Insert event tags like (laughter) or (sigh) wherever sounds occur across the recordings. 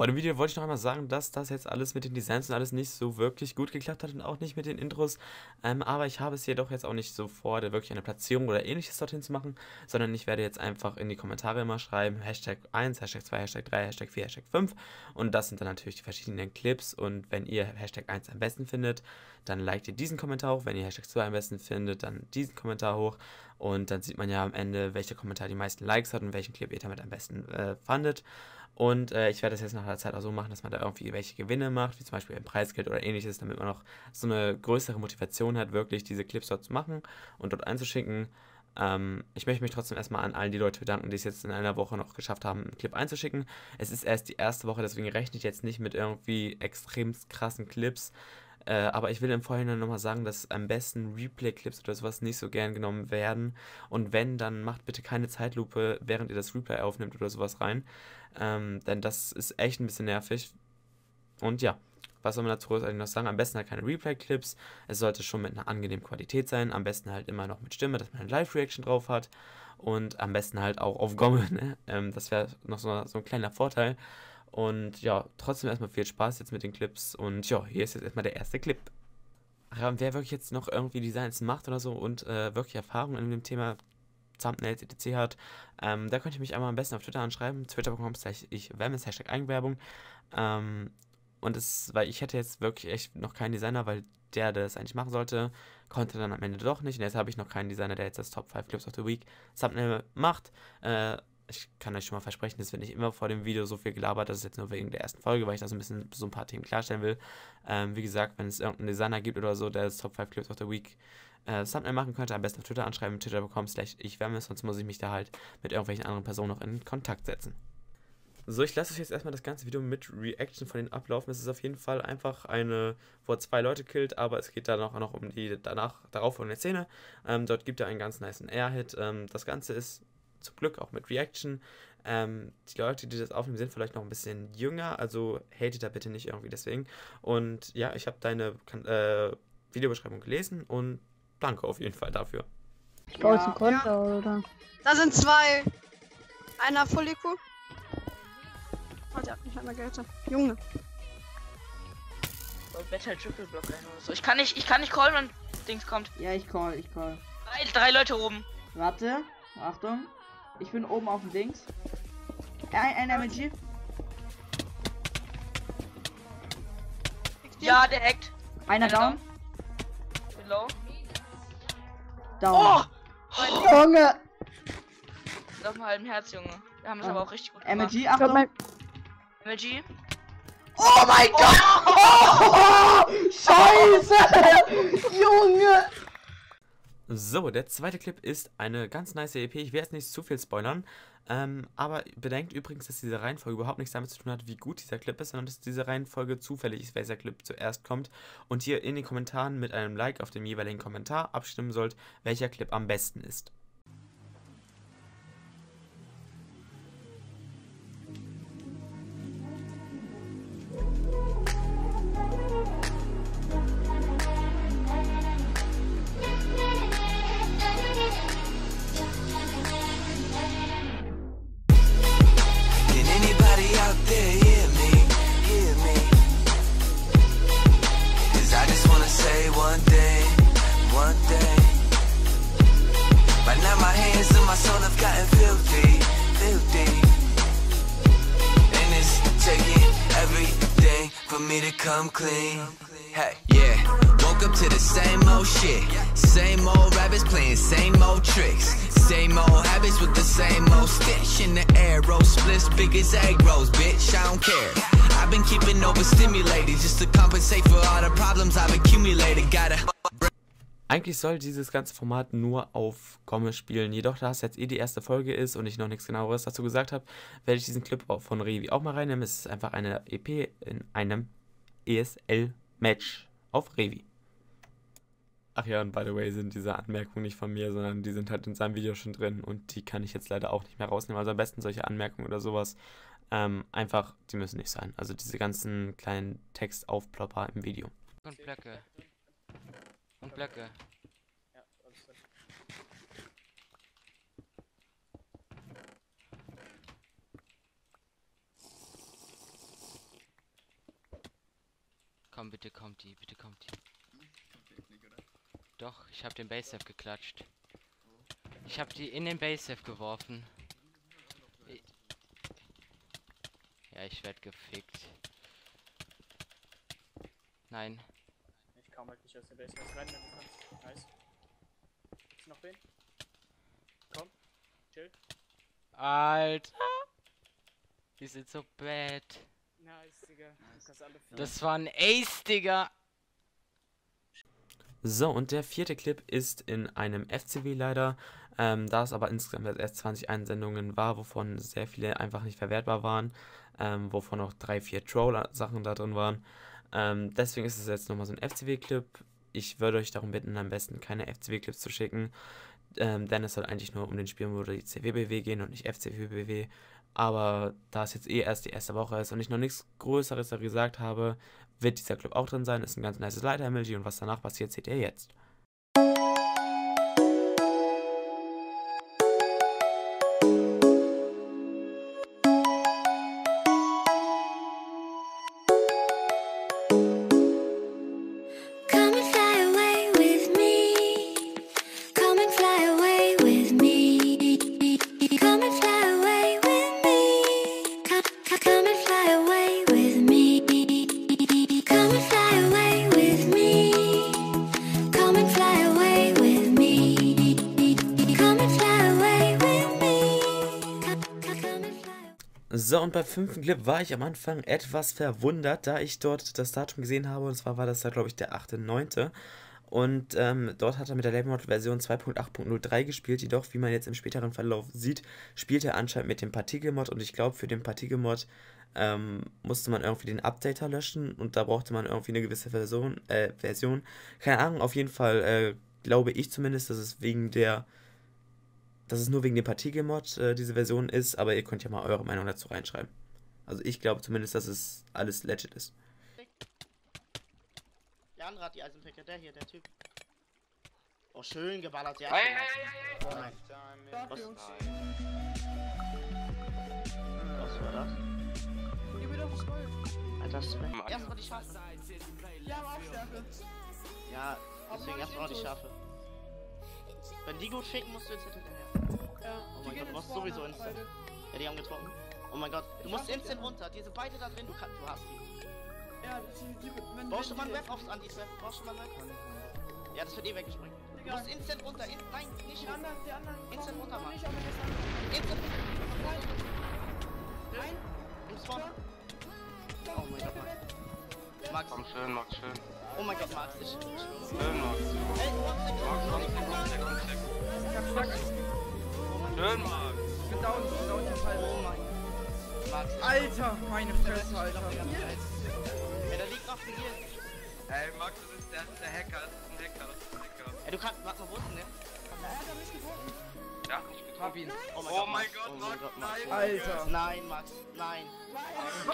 Vor dem Video wollte ich noch einmal sagen, dass das jetzt alles mit den Designs und alles nicht so wirklich gut geklappt hat und auch nicht mit den Intros. Ähm, aber ich habe es jedoch jetzt auch nicht so vor, da wirklich eine Platzierung oder ähnliches dorthin zu machen, sondern ich werde jetzt einfach in die Kommentare immer schreiben, Hashtag 1, Hashtag 2, Hashtag 3, Hashtag 4, Hashtag 5 und das sind dann natürlich die verschiedenen Clips und wenn ihr Hashtag 1 am besten findet, dann liked ihr diesen Kommentar hoch, wenn ihr Hashtag 2 am besten findet, dann diesen Kommentar hoch und dann sieht man ja am Ende, welcher Kommentar die meisten Likes hat und welchen Clip ihr damit am besten äh, fandet. Und äh, ich werde das jetzt nach der Zeit auch so machen, dass man da irgendwie welche Gewinne macht, wie zum Beispiel ein Preisgeld oder ähnliches, damit man auch so eine größere Motivation hat, wirklich diese Clips dort zu machen und dort einzuschicken. Ähm, ich möchte mich trotzdem erstmal an all die Leute bedanken, die es jetzt in einer Woche noch geschafft haben, einen Clip einzuschicken. Es ist erst die erste Woche, deswegen rechne ich jetzt nicht mit irgendwie extrem krassen Clips. Äh, aber ich will im Vorhinein nochmal sagen, dass am besten Replay-Clips oder sowas nicht so gern genommen werden. Und wenn, dann macht bitte keine Zeitlupe, während ihr das Replay aufnimmt oder sowas rein. Ähm, denn das ist echt ein bisschen nervig. Und ja, was soll man dazu eigentlich noch sagen? Am besten halt keine Replay-Clips. Es sollte schon mit einer angenehmen Qualität sein. Am besten halt immer noch mit Stimme, dass man eine Live-Reaction drauf hat. Und am besten halt auch auf Gomme. (laughs) Ne? Ähm, das wäre noch so, so ein kleiner Vorteil. Und ja, trotzdem erstmal viel Spaß jetzt mit den Clips. Und ja, hier ist jetzt erstmal der erste Clip. Ach ja, und wer wirklich jetzt noch irgendwie Designs macht oder so und äh, wirklich Erfahrung in dem Thema Thumbnails etc. hat, ähm, da könnt ihr mich einmal am besten auf Twitter anschreiben. Twitter.com ich Wellness, Hashtag Eigenwerbung. Ähm, und es, weil ich hätte jetzt wirklich echt noch keinen Designer, weil der, der das eigentlich machen sollte, konnte dann am Ende doch nicht. Und jetzt habe ich noch keinen Designer, der jetzt das Top 5 Clips of the Week Thumbnail macht. Äh, ich kann euch schon mal versprechen, es wird nicht immer vor dem Video so viel gelabert. Das ist jetzt nur wegen der ersten Folge, weil ich da so ein bisschen so ein paar Themen klarstellen will. Ähm, wie gesagt, wenn es irgendeinen Designer gibt oder so, der das Top 5 Clips of the Week äh, Thumbnail machen könnte, am besten auf Twitter anschreiben, twitter.com slash ich wärme, sonst muss ich mich da halt mit irgendwelchen anderen Personen noch in Kontakt setzen. So, ich lasse euch jetzt erstmal das ganze Video mit Reaction von den ablaufen. Es ist auf jeden Fall einfach eine, wo er zwei Leute killt, aber es geht dann auch noch um die danach darauf folgende Szene. Ähm, dort gibt er einen ganz nice Air-Hit. Ähm, das Ganze ist zum Glück auch mit Reaction. Ähm, die Leute, die das aufnehmen, sind vielleicht noch ein bisschen jünger, also hatet da bitte nicht irgendwie deswegen. Und ja, ich habe deine äh, Videobeschreibung gelesen und danke auf jeden Fall dafür. Ich baue jetzt einen Konter, ja. oder? Da sind zwei. Einer IQ. Oh, der hat nicht einmal Geld. Junge. Battle Triple Block rein oder so. Ich kann nicht, ich kann nicht callen, wenn Dings kommt. Ja, ich call, ich call. Drei, drei Leute oben. Warte, Achtung. Ich bin oben auf dem Dings. Ein, ein MG. Ja, der hackt. Einer down. Bin low. Down. Oh! Junge! Auf einem halben Herz, Junge. Wir haben es Ah. aber auch richtig gut gemacht. MG, Achtung. MLG. Oh mein Gott! Oh, (laughs) Scheiße! Junge! So, der zweite Clip ist eine ganz nice EP. Ich werde jetzt nicht zu viel spoilern. Ähm, aber bedenkt übrigens, dass diese Reihenfolge überhaupt nichts damit zu tun hat, wie gut dieser Clip ist, sondern dass diese Reihenfolge zufällig ist, welcher Clip zuerst kommt. Und ihr in den Kommentaren mit einem Like auf dem jeweiligen Kommentar abstimmen sollt, welcher Clip am besten ist. For me to come clean. Hey, yeah. Woke up to the same old shit. Same old rabbits playing same old tricks. Same old habits with the same old stitch in the air. Roll splits big as egg rolls, bitch. I don't care. I've been keeping overstimulated just to compensate for all the problems I've accumulated. Eigentlich soll dieses ganze Format nur auf Gomme spielen. Jedoch, da es jetzt eh die erste Folge ist und ich noch nichts genaueres dazu gesagt habe, werde ich diesen Clip von Revi auch mal reinnehmen. Es ist einfach eine EP in einem ESL-Match auf Revi. Ach ja, und by the way sind diese Anmerkungen nicht von mir, sondern die sind halt in seinem Video schon drin und die kann ich jetzt leider auch nicht mehr rausnehmen. Also am besten solche Anmerkungen oder sowas. Ähm, einfach, die müssen nicht sein. Also diese ganzen kleinen Textaufplopper im Video. Und Blöcke. Und Blöcke. Komm, bitte kommt die, bitte kommt die. Doch, ich habe den Base geklatscht. Ich habe die in den Base geworfen. Ja, ich werd gefickt. Nein. Kam halt nicht aus der Base raus rein, wenn du kannst. Nice. Ist noch wen? Komm. Chill. Alter. Die sind so bad. Nice, Digga. Du kannst alle vier. Das war ein Ace, Digga. So, und der vierte Clip ist in einem FCW leider. Ähm, da es aber insgesamt erst 20 Einsendungen war, wovon sehr viele einfach nicht verwertbar waren, ähm, wovon auch drei, vier Troll-Sachen da drin waren. Ähm, deswegen ist es jetzt nochmal so ein FCW-Clip. Ich würde euch darum bitten, am besten keine FCW-Clips zu schicken, ähm, denn es soll eigentlich nur um den Spielmodus CWBW gehen und nicht FCWBW. Aber da es jetzt eh erst die erste Woche ist und ich noch nichts Größeres gesagt habe, wird dieser Clip auch drin sein. Ist ein ganz nices Leiter-Emoji und was danach passiert, seht ihr jetzt. So, und beim fünften Clip war ich am Anfang etwas verwundert, da ich dort das Datum gesehen habe. Und zwar war das da, glaube ich, der 8.9. Und ähm, dort hat er mit der Labelmod-Version 2.8.03 gespielt. Jedoch, wie man jetzt im späteren Verlauf sieht, spielt er anscheinend mit dem Partikelmod. Und ich glaube, für den Partikelmod ähm, musste man irgendwie den Updater löschen. Und da brauchte man irgendwie eine gewisse Version. Äh, Version. Keine Ahnung, auf jeden Fall äh, glaube ich zumindest, dass es wegen der dass es nur wegen dem Partikelmod äh, diese Version ist, aber ihr könnt ja mal eure Meinung dazu reinschreiben. Also ich glaube zumindest, dass es alles legit ist. Der andere hat die Eisenpicke, der hier, der Typ. Oh, schön geballert, ja. Ei, Oh nein. Was? Was war das? Alter, das ist Erstmal die Schafe. Ja, deswegen erstmal die Schafe. Wenn die gut ficken, musst du instant hinterher. Oh mein Gott, du musst sowieso instant. Ja, die haben getroffen. Oh mein Gott, du musst instant runter. Diese beide da drin, du, kannst, du hast die. Ja, die, die, wenn, Brauchst du mal ein Web aufs Anti-Web? Brauchst du mal ein Web? Ja, das wird eh weggesprengt. Du musst instant runter. In, nein, nicht Die anderen, die anderen. Instant runter, Mann. nicht, aber das. Instant Nein. Nein. Im Spawn. Oh mein Gott, Max. Max. Komm schön, Max, schön. Oh mein Gott, Max. Ich schwöre. Schön, Max. Ey, du hast Ich hab Schlag. Schön, Max. Ich bin down, ich bin down, ich halb. Oh mein Gott. Max. Alter, meine Fresse, Alter. Ey, da liegt noch ein Heal. Ey, Max, das ist der, der Hacker. Das ist ein Hacker. Das ist ein Hacker. Ey, du kannst, warte mal, wo ist denn der? Hat nicht getroffen. Hab ihn. Oh Oh mein. Gott, oh mein Gott, Max. nein. Alter. Nein, Max. Nein. (laughs)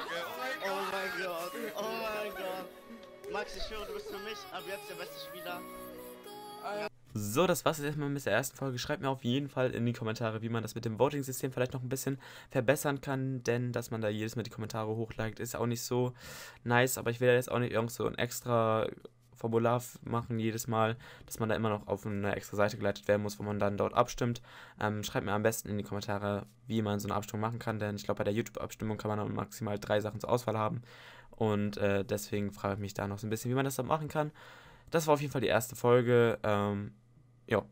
Oh mein Gott. Oh mein Gott. Max, ich schwöre, du bist für mich ab jetzt der beste Spieler. So, das war's jetzt erstmal mit der ersten Folge. Schreibt mir auf jeden Fall in die Kommentare, wie man das mit dem Voting-System vielleicht noch ein bisschen verbessern kann, denn dass man da jedes Mal die Kommentare hochliked, ist auch nicht so nice, aber ich will jetzt auch nicht irgend so ein extra Formular machen jedes Mal, dass man da immer noch auf eine extra Seite geleitet werden muss, wo man dann dort abstimmt. Ähm, schreibt mir am besten in die Kommentare, wie man so eine Abstimmung machen kann, denn ich glaube, bei der YouTube-Abstimmung kann man maximal drei Sachen zur Auswahl haben und äh, deswegen frage ich mich da noch so ein bisschen, wie man das dann machen kann. Das war auf jeden Fall die erste Folge. Ähm, ja,